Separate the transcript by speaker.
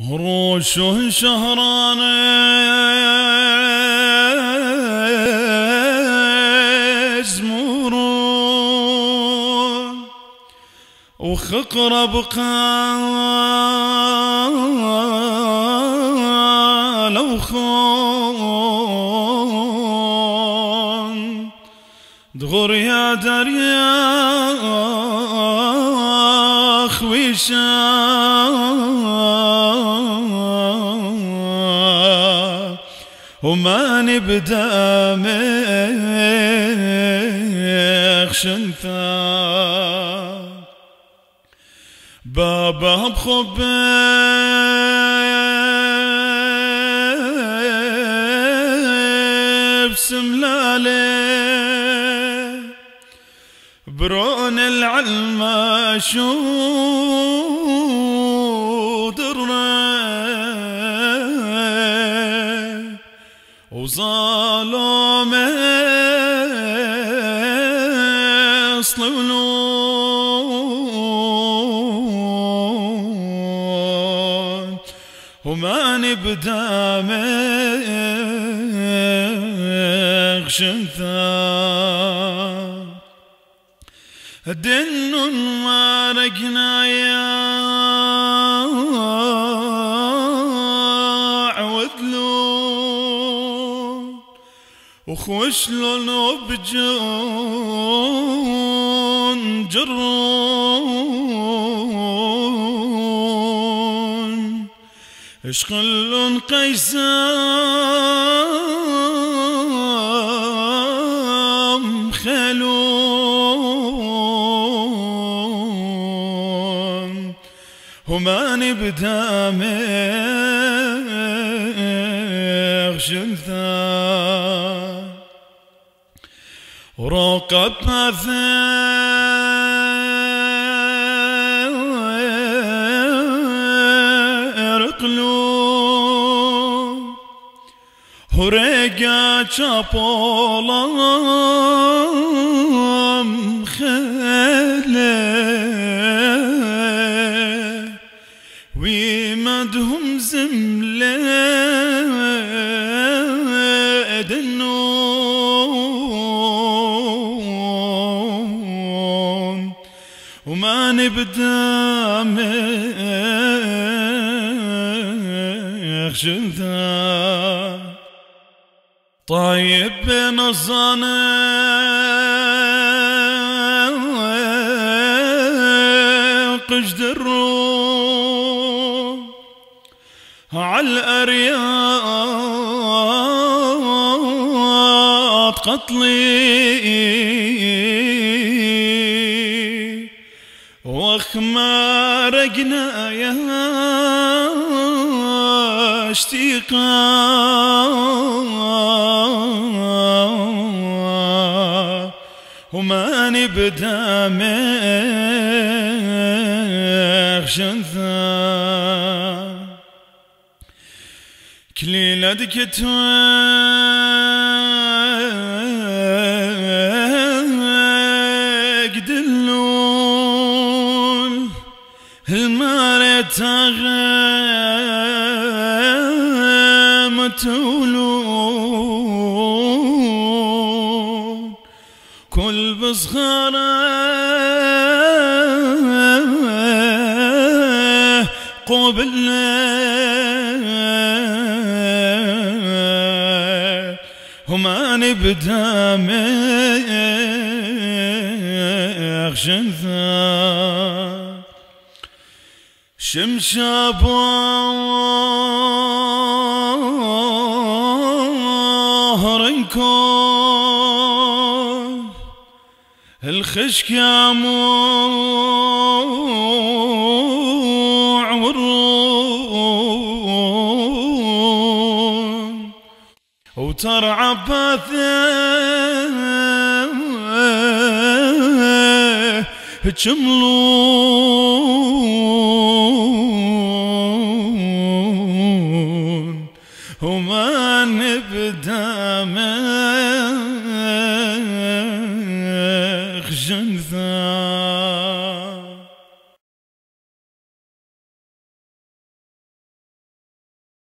Speaker 1: روشه شهرانه زمورون وخقر بقال وخون دغور يا دريا. خويشا وما نبدأ مخشنتا بابا بخب بسملالي برون العلمة شو وظالم يصلون وما نبدأ مغشنثا دن ما رقنا يا وخوشلون بجون جرون اشخلون قيسام خلون. وما نبدأ yakşında Rokat nazer Qlu Hurega çapolan وما نبدا مخشنثا طيب بين الزناق اجدروا على الأرياض قتلي. واخمارقنا يا اشتيقا وما نبدأ مخشنثا كليلة دكتوك المارة غام تولون. كل بصغارة قبل وما نبدا مغشنثا شمس ظهركم الخشك يا موع والروم وترعى باثه جملون وما نبدأ من جنثار